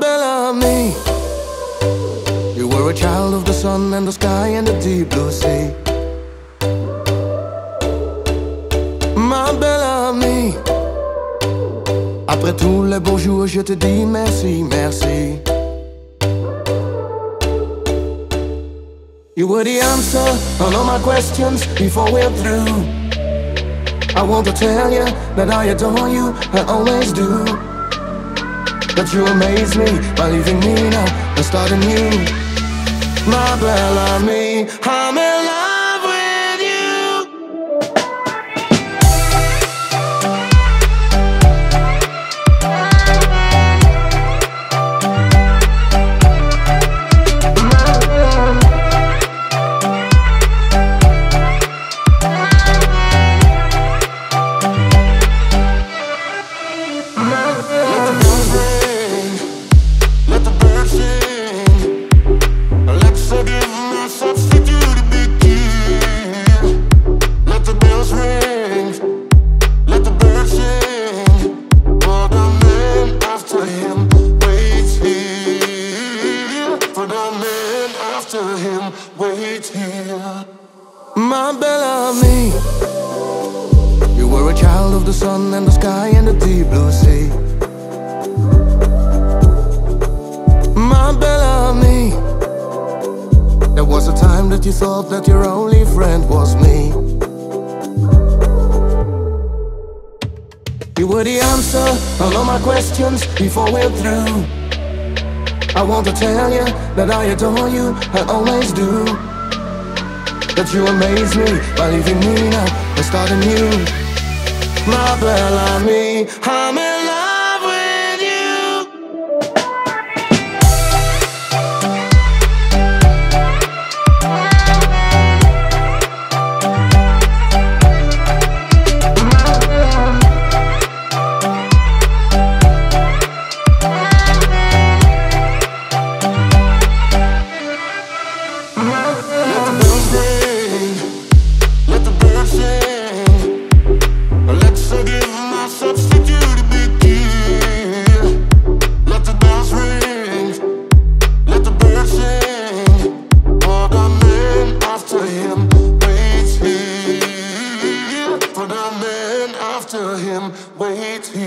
Belle amie. You were a child of the sun and the sky and the deep blue sea. My belle Après tous les beaux jours je te dis merci, merci. You were the answer on all my questions before we're through. I want to tell you that I adore you, I always do. That you amaze me by leaving me now and starting new. My belle amie, I'm in love him waits here. My belle amie, you were a child of the sun and the sky and the deep blue sea. My belle amie There was a time that you thought that your only friend was me You were the answer all my questions before we're through I want to tell you that I adore you, I always do. That you amaze me by leaving me now and starting new. My belle amie, I'm in him waiting.